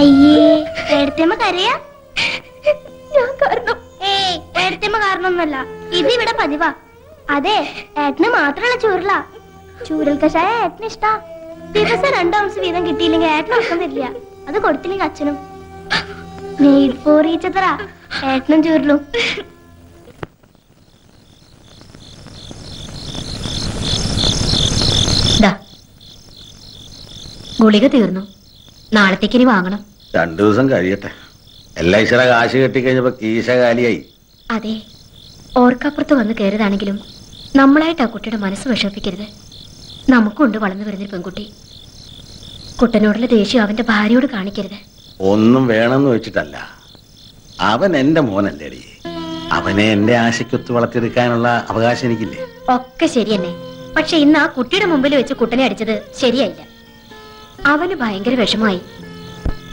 അയ്യേ എടുത്തമ്മ കരയാ? ഞാൻ കാരണം ഏയ് എടുത്തമ്മ കാരണമൊന്നുമല്ല. ഇതിവിടെ പതിവാ. അതെ ഏട്ടന് മാത്രമുള്ള ചൂരല. ചൂരൽ കഷായ ഏട്ടന് ഇഷ്ടാ. ദിവസം രണ്ടു ഔൺസ് വീതം കിട്ടിയില്ലെങ്കിൽ ഏട്ടന് ഉറക്കം തരില്ല അത് കൊടുത്തില്ലെങ്കിൽ അച്ഛനും. നെയ്ഡ് പോറിച്ചത്ര ഏട്ടനും ചൂരലും. ഗുളിക തീർന്നു. നാളത്തേക്ക് ഇനി വാങ്ങണം. രണ്ടു ദിവസം കഴിയട്ടെ. എല്ലാ ഈശ്വര കാശ് കെട്ടിക്കഴിഞ്ഞപ്പോ കീശ കാലിയായി അതെ ഓർക്കപ്പുറത്ത് വന്ന് കയറിയതാണെങ്കിലും നമ്മളായിട്ട് ആ കുട്ടിയുടെ മനസ്സ് വിഷമിപ്പിക്കരുത്. നമുക്കുണ്ട് വളർന്നു വരുന്നൊരു പെൺകുട്ടി. കുട്ടനോടുള്ള ദേഷ്യം അവന്റെ ഭാര്യയോട് കാണിക്കരുത്. ഒന്നും വേണമെന്ന് വെച്ചിട്ടല്ല. അവൻ എന്റെ മോനല്ലേടി. അവനെ എന്റെ ആശയ്ക്കൊത്ത് വളർത്തിയെടുക്കാനുള്ള അവകാശം എനിക്കില്ലേ? ഒക്കെ ശരിയെന്നെ. പക്ഷെ ഇന്ന് ആ കുട്ടിയുടെ മുമ്പിൽ വെച്ച് കുട്ടനെ അടിച്ചത് ശരിയായില്ല. അവന് ഭയങ്കര വിഷമായി.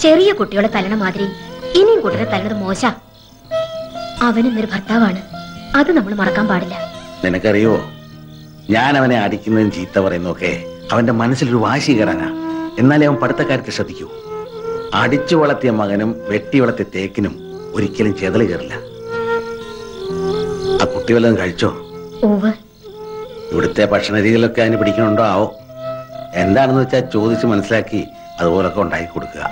ചെറിയ കുട്ടികളെ തല്ലണ മാതിരി ഇനിയും കുട്ടികളെ തല്ലണത് മോശ. അവന് ഇന്നൊരു ഭർത്താവാണ്. അത് നമ്മൾ മറക്കാൻ പാടില്ല. നിനക്കറിയോ? ഞാൻ അവനെ അടിക്കുന്നതും ചീത്ത പറയുന്നൊക്കെ അവന്റെ മനസ്സിലൊരു വാശി കയറാനാ. എന്നാലേ അവൻ പഠിത്തക്കാര്യത്തിൽ ശ്രദ്ധിക്കൂ. അടിച്ചു വളർത്തിയ മകനും വെട്ടി വളർത്തിയ തേക്കിനും ഒരിക്കലും ചെതൽ കയറില്ല. ആ കുട്ടി വല്ലതും കഴിച്ചോ? ഓവ് ഇവിടുത്തെ ഭക്ഷണ രീതികളൊക്കെ അതിന് പിടിക്കണുണ്ടോ? ആവോ. എന്താണെന്ന് വെച്ചാൽ ചോദിച്ച് മനസ്സിലാക്കി അതുപോലൊക്കെ ഉണ്ടാക്കി കൊടുക്കുക.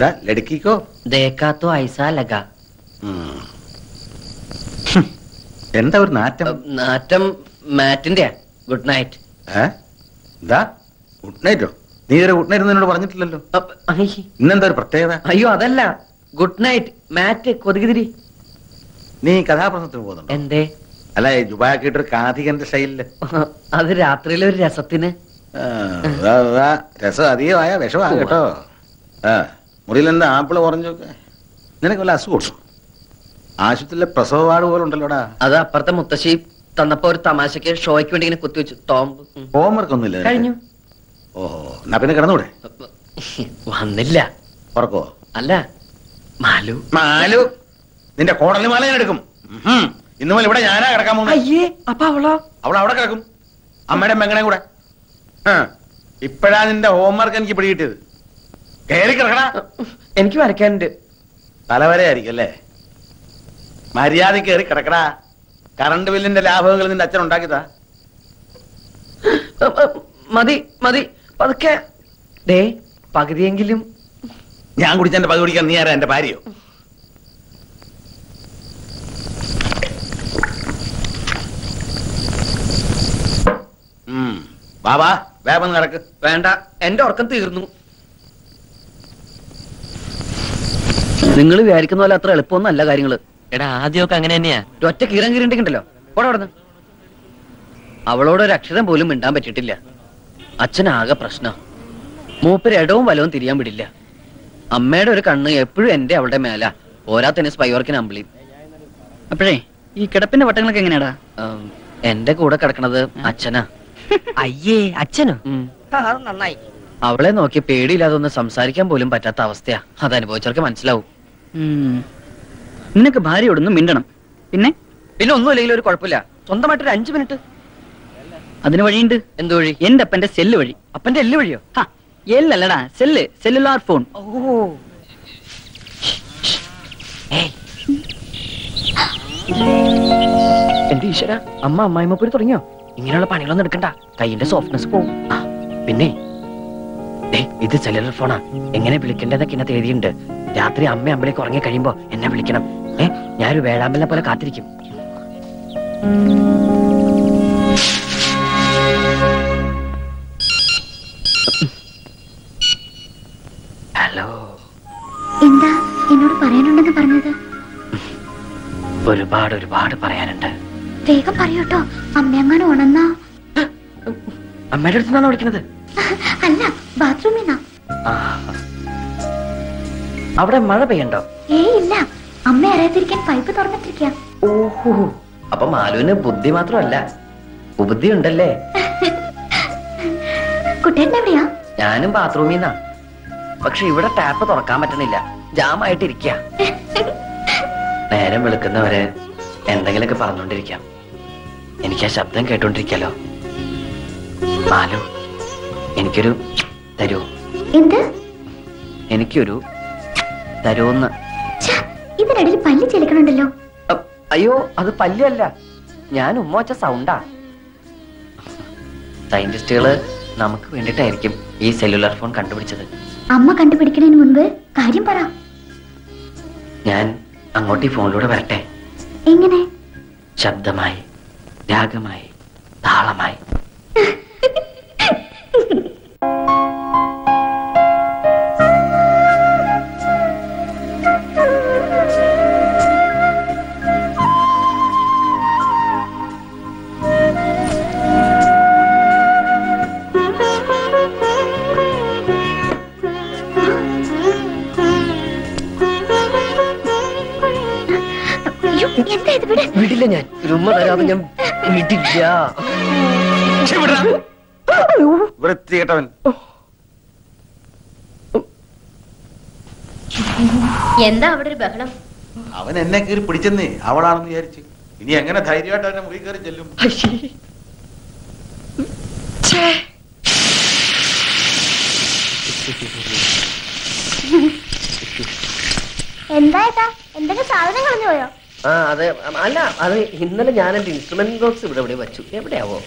लड़की को देखा तो ऐसा लगा. എന്താ ഒരു നാറ്റം? നാറ്റം മാറ്റിന്റെ ഗുഡ് നൈറ്റ്. എന്താ? ഗുഡ് നൈറ്റോ? നീ ഇതുവരെ ഗുഡ് നൈറ്റ് എന്നോട് പറഞ്ഞിട്ടില്ലല്ലോ. ഇന്നെന്താ ഒരു പ്രത്യേകത? അയ്യോ അതല്ല. Good Knight. മാറ്റ് കൊതുകുതിരി. നീ കഥാപ്രസംഗത്തിന് പോകുന്നുണ്ടോ? എന്തേ? അല്ല ജുബാക്കിട്ടൊരു കാഥികന്റെ സ്റ്റൈലിൽ അത് രാത്രിയിലെ ഒരു രസത്തിന്. രസം അധികമായ വിഷമാ കേട്ടോ. ആ. മുറിയിൽ ആപ്പിൾ കുറഞ്ഞൊക്കെ നിനക്ക് വല്ല അസുഖം ആശുപത്രിയിലെ പ്രസവ വാർഡ് പോലെ ഉണ്ടല്ലോടാ. അത് അപ്പുറത്തെ മുത്തശ്ശി തന്നപ്പോ ഒരു തമാശക്ക് ഷോയ്ക്ക് വേണ്ടി ഇങ്ങനെ കുത്തിവെച്ചു. ടോംബ് ഉം. ഹോംവർക്ക് ഒന്നുമില്ല? കഴിഞ്ഞു. ഓഹോ എന്നാ പിന്നെ കിടന്നൂടെ? വന്നില്ല. ഉറക്കോ? അല്ല മാലു. മാലു നിന്റെ കോടലി മാല ഞാൻ എടുക്കും. ഇന്നു മുതൽ ഇവിടെ ഞാനാ കിടക്കാൻ പോകുന്നത്. അയ്യേ അപ്പൊ അവളോ? അവൾ അവിടെ കിടക്കും. അമ്മയുടെ മെങ്ങനെ കൂടെ. ഇപ്പഴാ നിന്റെ ഹോംവർക്ക് എനിക്ക് പിടികിട്ടിയത്. എനിക്ക് വരയ്ക്കാനുണ്ട്. തലവരെ ആയിരിക്കും അല്ലേ? മര്യാദ കയറി കിടക്കടാ. കറണ്ട് ബില്ലിന്റെ ലാഭങ്ങൾ നിന്റെ അച്ഛൻ ഉണ്ടാക്കിയതാ. മതി മതി. പതുക്കെ. ഡേ പകുതിയെങ്കിലും. ഞാൻ കുടിച്ചെന്റെ പകുതി കുടിക്കാൻ നീ ആരാ? എന്റെ ഭാര്യയോ? വാ വേഗം കിടക്ക്. വേണ്ട. എന്റെ ഉറക്കം തീർന്നു. നിങ്ങൾ വിചാരിക്കുന്ന പോലെ അത്ര എളുപ്പമൊന്നല്ല കാര്യങ്ങൾ. എടാ ആദ്യമൊക്കെ അങ്ങനെ തന്നെയാ. ഒറ്റ കീറം കീറിണ്ടെങ്കിണ്ടല്ലോ പോടെ അവിടുന്ന്. അവളോട് ഒരു അക്ഷരം പോലും മിണ്ടാൻ പറ്റിയിട്ടില്ല. അച്ഛനാകെ പ്രശ്നം. മൂപ്പര് ഇടവും വലവും തിരിയാൻ വിടില്ല. അമ്മയുടെ ഒരു കണ്ണ് എപ്പോഴും എന്റെ അവളുടെ മേല. ഓരാത്തന്നെ സ്പൈവർക്കിന് അമ്പിളി. അപ്പോഴേ ഈ കിടപ്പിന്റെ വട്ടങ്ങളൊക്കെ എങ്ങനെയാടാ? എന്റെ കൂടെ കിടക്കണത് അച്ഛനാ. അയ്യേ അച്ഛനോ? നന്നായി. അവളെ നോക്കി പേടിയില്ലാതെ ഒന്ന് സംസാരിക്കാൻ പോലും പറ്റാത്ത അവസ്ഥയാ. അത് അനുഭവിച്ചവർക്ക് മനസ്സിലാവും. നിനക്ക് ഭാര്യയോടൊന്നും മിണ്ടണം. പിന്നെ? പിന്നെ ഒന്നും ഇല്ലെങ്കിലും ഒരു കുഴപ്പമില്ല. സ്വന്തമായിട്ട് ഒരു അഞ്ചു മിനിറ്റ്. അതിന് വഴിയുണ്ട്. എന്ത് വഴി? എന്റെ അപ്പന്റെ സെല്ല് വഴി. അപ്പന്റെ എല്ല് വഴിയോ? എല്ലല്ലടാ സെല്ല് സെല്ലുലാർ ഫോൺ. ഓ. എന്റെ ഈശ്വര അമ്മ അമ്മായിമ്മ പോയി തുടങ്ങിയോ? ഇങ്ങനെയുള്ള പണികളൊന്നും എടുക്കണ്ട. കൈയിന്റെ സോഫ്റ്റ്നെസ് പോവും. പിന്നെ? ഇത് സെല്ലുലാർ ഫോണാ എങ്ങനെ വിളിക്കേണ്ടതൊക്കെ ഇന്നത്തെ എഴുതിയിട്ടുണ്ട് രാത്രി അമ്മ അമ്പലേക്ക് ഉറങ്ങി കഴിയുമ്പോ എന്നെ വിളിക്കണം. ഏ ഞാനൊരു വേഴാമ്പലിനെ പോലെ കാത്തിരിക്കും. ഹലോ. എന്താ? എന്നോട് പറയാനുണ്ടെന്ന് പറഞ്ഞത്? ഒരുപാട് ഒരുപാട് പറയാനുണ്ട്. വേഗം പറയൂട്ടോ. അമ്മയങ്ങാനും ഉണന്നാ? അമ്മയുടെ അടുത്ത് നിന്നാണ് വിളിക്കുന്നത്? അല്ല ബാത്റൂമിന്നാ. അവിടെ മഴ പെയ്യണ്ടോ ഏ ഇല്ല. അമ്മ അറിയാതിരിക്കാൻ പൈപ്പ് തുറന്നിട്ടിരിക്കാം. ഓഹോ. അപ്പൊ മാലുവിന് ബുദ്ധി മാത്രമല്ല. ഉപുദ്ധി ഉണ്ടല്ലേ? കുട്ടിയാ ഞാനും ബാത്റൂമിൽ നിന്നാ പക്ഷെ ഇവിടെ ടാപ്പ് തുറക്കാൻ പറ്റണില്ല. ജാമായിട്ടിരിക്ക. നേരം വെളുക്കുന്നവരെ എന്തെങ്കിലുമൊക്കെ പറഞ്ഞോണ്ടിരിക്കാം എനിക്ക് ആ ശബ്ദം കേട്ടോണ്ടിരിക്കാലോ. മാലു എനിക്കൊരു തരൂ. എന്ത്? എനിക്കൊരു തരൂന്ന്. ഇതിനിടയിൽ പല്ല് ചെലുക്കണുണ്ടല്ലോ. അയ്യോ അത് പല്ലല്ല. ഞാൻ ഉമ്മ വച്ച സൗണ്ടാ. സയന്റിസ്റ്റുകൾ നമുക്ക് വേണ്ടിട്ടായിരിക്കും ഈ സെല്ലുലാർ ഫോൺ കണ്ടുപിടിച്ചത്. അമ്മ കണ്ടുപിടിക്കുന്നതിന് മുൻപ് കാര്യം പറ. ഞാൻ അങ്ങോട്ട് ഈ ഫോണിലൂടെ വരട്ടെ. എങ്ങനെ? ശബ്ദമായി രാഗമായി താളമായി. വൃത്തികെട്ടവൻ. എന്താ അവിടെ ഒരു ബഹളം? അവൻ എന്നെ കയറി പിടിച്ചെന്നേ അവളാണെന്ന് വിചാരിച്ച്. ഇനി എങ്ങനെ ധൈര്യമായിട്ട് അവന്റെ മുറി കയറി ചെല്ലും? എന്താ എന്തൊക്കെ സാധനം കളഞ്ഞു പോയോ? ആ അതെ. അല്ല അത് ഇന്നലെ ഞാൻ എന്റെ ഇൻസ്ട്രുമെന്റ് ബോക്സ് ഇവിടെ ഇവിടെ വെച്ചു. എവിടെയാവോ?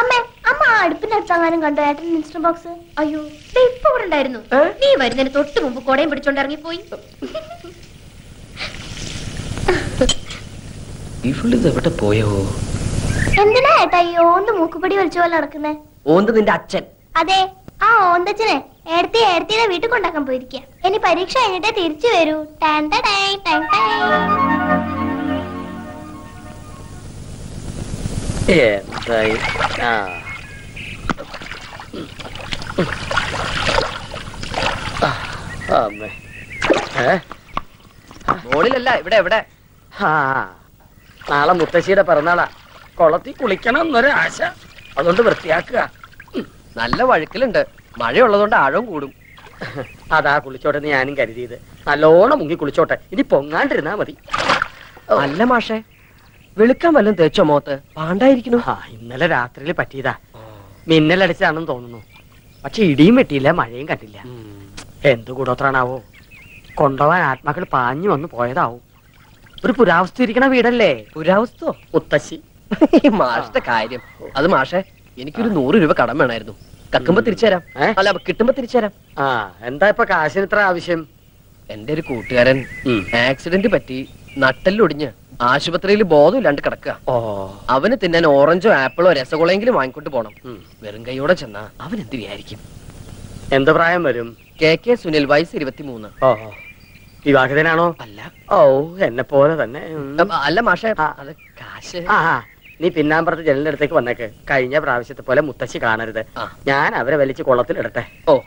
അമ്മേ അമ്മ ആ അടുപ്പിന്റെ കണ്ടോ ഏട്ടൻ ഇൻസ്ട്രുമെന്റ് ബോക്സ് അയ്യോ ഇപ്പൊ ഇവിടെ ഉണ്ടായിരുന്നു. നീ വരുന്നതിന് തൊട്ട് മുമ്പ് കൊടയും പിടിച്ചോണ്ട് ഇറങ്ങിപ്പോയി. എവിടെ പോയോ? എന്തിനാ ഏട്ടാ ഈ ഓന്ത് മൂക്കുപടി വലിച്ച പോലെ നടക്കുന്നേ? ഓന്ത് നിന്റെ അച്ഛൻ. അതെ ആ ഓന്തച്ചനെ ഏടത്തി ഏടത്തിയുടെ വീട്ടിൽ കൊണ്ടാക്കാൻ പോയിരിക്കുക ഇനി പരീക്ഷ കഴിഞ്ഞിട്ടേ തിരിച്ചു വരൂ. ടാൻ ടാ ടൈ, ടൈ എന്തായി ആ അമ്മേ മോളിലല്ല ഇവിടെ. എവിടെ ആ നാളെ മുത്തശ്ശിയുടെ പിറന്നാളാ. കുളത്തിൽ കുളിക്കണം എന്നൊരു ആശ. അതുകൊണ്ട് വൃത്തിയാക്കുക. നല്ല വഴുക്കലുണ്ട്. മഴയുള്ളതുകൊണ്ട് ആഴവും കൂടും. അതാ കുളിച്ചോട്ടെ ഞാനും കരുതിയത്. നല്ലോണം മുങ്ങി കുളിച്ചോട്ടെ. ഇനി പൊങ്ങാണ്ടിരുന്നാ മതി. അല്ല മാഷേ. വെളുക്കാൻ വല്ലതും തേച്ചോ മോത്ത്? പാണ്ടായിരിക്കുന്നു. ഇന്നലെ രാത്രിയിൽ പറ്റിയതാ. മിന്നലടിച്ചാണെന്ന് തോന്നുന്നു. പക്ഷെ ഇടിയും വെട്ടിയില്ല മഴയും കണ്ടില്ല. എന്ത് കൂടോത്രാണാവോ കൊണ്ടുപോവാൻ ആത്മാക്കൾ പാഞ്ഞു വന്ന് പോയതാവും. ഒരു പുരാവസ്തു ഇരിക്കണ വീടല്ലേ? പുരാവസ്തോ മുത്തശ്ശി. മാഷത്തെ മാഷിന്റെ കാര്യം. അത് മാഷേ എനിക്കൊരു നൂറ് രൂപ കടം വേണമായിരുന്നു കക്കുമ്പോ തിരിച്ചുതരാം? അല്ല കിട്ടുമ്പോ തിരിച്ചുതരാം. ആ എന്താ ഇപ്പൊ കാശിന് ഇത്ര ആവശ്യം? എന്റെ ഒരു കൂട്ടുകാരൻ. ആക്സിഡന്റ് പറ്റി നട്ടെല്ലൊടിഞ്ഞ്. ആശുപത്രിയിൽ ബോധമില്ലാണ്ട് കിടക്കുക. ഓ. അവന് തിന്നാൻ ഓറഞ്ചോ ആപ്പിളോ രസഗുളയെങ്കിലും വാങ്ങിക്കൊണ്ട് പോണം. വെറും കൈയോടെ ചെന്നാ അവൻ എന്ത് വിചാരിക്കും? എന്ത് പ്രായം വരും? കെ കെ സുനിൽ വയസ്സ് ഇരുപത്തിമൂന്ന്. വിവാഹിതനാണോ? അല്ല. ഓ എന്നെ പോലെ തന്നെ. അല്ല മാഷേ. അത് കാശ്. നീ പിന്നാമ്പുറത്ത് ജനലിന്റെ അടുത്തേക്ക് വന്നേക്ക്. കഴിഞ്ഞ പ്രാവശ്യത്തെ പോലെ മുത്തശ്ശി കാണരുത്. ഞാൻ അവരെ വലിച്ച് കുളത്തിലിടട്ടെ ഓ.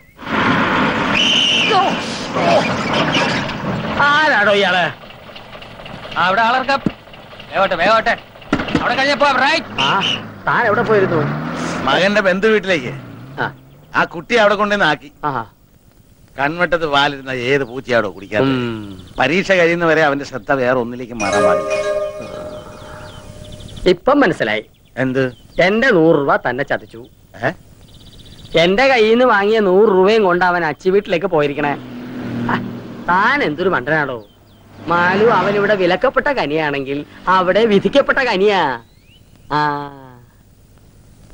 ആരാടോ ഇയാൾ? അവിടെ ആളർക്കാം വേവട്ടെ വേവട്ടെ അവിടെ കഴിഞ്ഞപ്പോ താൻ എവിടെ പോയിരുന്നു? മകന്റെ ബന്ധു വീട്ടിലേക്ക്. ആ. കുട്ടി അവിടെ കൊണ്ടുവന്ന് ആക്കി. കൺവെട്ടത്ത് പാലിരുന്ന ഏത് പൂച്ചയാടോ കുടിക്കാൻ പരീക്ഷ കഴിയുന്നവരെ അവന്റെ ശ്രദ്ധ വേറെ ഒന്നിലേക്ക് മാറാൻ പാടില്ല. ഇപ്പം മനസ്സിലായി. എന്ത്? എന്റെ നൂറ് രൂപ തന്നെ ചതിച്ചു. എന്റെ കയ്യിൽ നിന്ന് വാങ്ങിയ നൂറ് രൂപയും കൊണ്ട് അവൻ അച്ചി വീട്ടിലേക്ക് പോയിരിക്കണേ. താൻ എന്തൊരു മണ്ടനാടോ. മാലു അവൻ ഇവിടെ വിലക്കപ്പെട്ട കനിയാണെങ്കിൽ അവിടെ വിധിക്കപ്പെട്ട കനിയാ. ആ.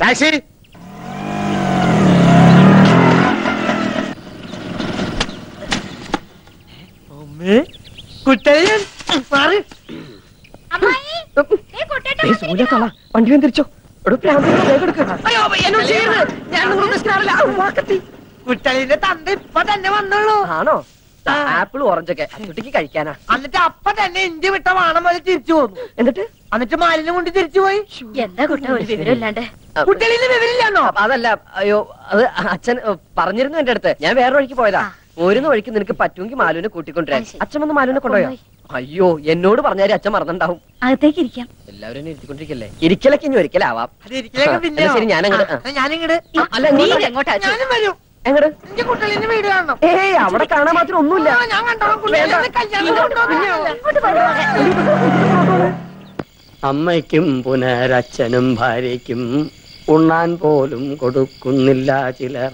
ടാക്സി കുട്ടയൻ മാറി. വണ്ടി വന്നിരിച്ചോ. കുട്ടലിന്റെ തന്ത ഇപ്പൊ തന്നെ വന്നുള്ളൂ. ആണോ? ആപ്പിൾ ഓറഞ്ചൊക്കെ. കുട്ടിക്ക് കഴിക്കാനാ. എന്നിട്ട് അപ്പ തന്നെ ഇന്ത്യ വിട്ട വാണം പോലെ തിരിച്ചു പോന്നു. എന്നിട്ട്? എന്നിട്ട് മാലിന്യം കൊണ്ട് തിരിച്ചു പോയി. എന്താ കുട്ട ഒരു വിവരമില്ലാണ്ട് കുട്ടലിന് വിവരില്ലാന്നോ അതല്ല അയ്യോ അത് അച്ഛൻ പറഞ്ഞിരുന്നു എന്റെ അടുത്ത്. ഞാൻ വേറെ വഴിക്ക് പോയതാ. പോരുന്ന വഴിക്ക് നിനക്ക് പറ്റുമെങ്കിൽ മാലുവിനെ കൂട്ടിക്കൊണ്ടുവരാൻ. അച്ഛൻ വന്ന് മാലുവിനെ കൊണ്ടുപോയോ? അയ്യോ എന്നോട് പറഞ്ഞാൽ അച്ഛൻ മറന്നുണ്ടാവും. അകത്തേക്ക് ഇരിക്കാം. എല്ലാവരും ഇരിക്കൊണ്ടിരിക്കല്ലേ ഇരുത്തിക്കൊണ്ടിരിക്കല്ലേ? ഇരിക്കലൊക്കെ ഇനി ഒരിക്കലാവാം. അത് ആ, പിന്നെ എന്നാ ശരി, ഞാനങ്ങട്, ആ. അല്ല നീ എങ്ങോട്ടാ? ഞാനും വരും. ഏയ് അവിടെ കാണാൻ മാത്രം ഒന്നുമില്ല. അമ്മയ്ക്കും പുനരച്ഛനും ഭാര്യയ്ക്കും ഉണ്ണാൻ പോലും കൊടുക്കുന്നില്ല ചിലർ.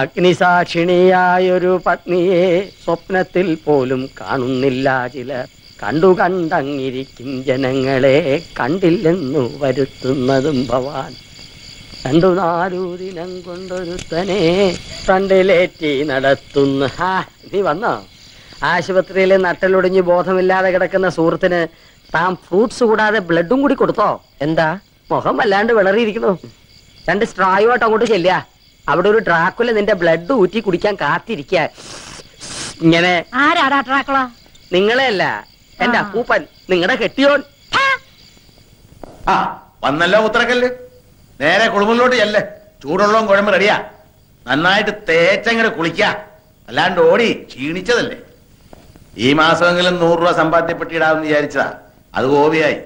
അഗ്നിസാക്ഷിണിയായൊരു പത്നിയെ സ്വപ്നത്തിൽ പോലും കാണുന്നില്ല ചിലർ. കണ്ടു കണ്ടങ്ങിരിക്കും ജനങ്ങളെ കണ്ടില്ലെന്നു വരുത്തുന്നതും ഭവാൻ. രണ്ടു നാലു ദിനം കൊണ്ടൊരുത്തനെ ഫ്രണ്ടിലേറ്റി നടത്തുന്നു. ഹാ നീ വന്നോ? ആശുപത്രിയിൽ നട്ടലൊടിഞ്ഞ് ബോധമില്ലാതെ കിടക്കുന്ന സുഹൃത്തിന് താൻ ഫ്രൂട്ട്സ് കൂടാതെ ബ്ലഡും കൂടി കൊടുത്തോ? എന്താ? മുഖം വല്ലാണ്ട് വിളറിയിരിക്കുന്നു. രണ്ട് സ്ട്രായുമായിട്ട് അങ്ങോട്ട് ചെല്ലുക. അവിടെ ഒരു ഡ്രാക്കുല നിന്റെ ബ്ലഡ് ഊറ്റി കുടിക്കാൻ കാത്തിരിക്ക ഇങ്ങനെ. ആരാടാ ട്രാക്കുള നിങ്ങളെ അല്ല എന്റെ. അപ്പൂപ്പൻ നിങ്ങളുടെ കെട്ടിയോൻ. ആ വന്നല്ലോ ഉത്തരക്കല്ല്. നേരെ കുളിമുറിലോട്ട് ചെല്ലേ. ചൂടുള്ളതും കുഴമ്പ് റെഡിയാ. നന്നായിട്ട് തേച്ചങ്ങട് കുളിക്ക. അല്ലാണ്ട് ഓടി ക്ഷീണിച്ചതല്ലേ. ഈ മാസമെങ്കിലും നൂറ് രൂപ സമ്പാദ്യപ്പെട്ടിടാമെന്ന് വിചാരിച്ചതാ. അത് ഗോപിയായി.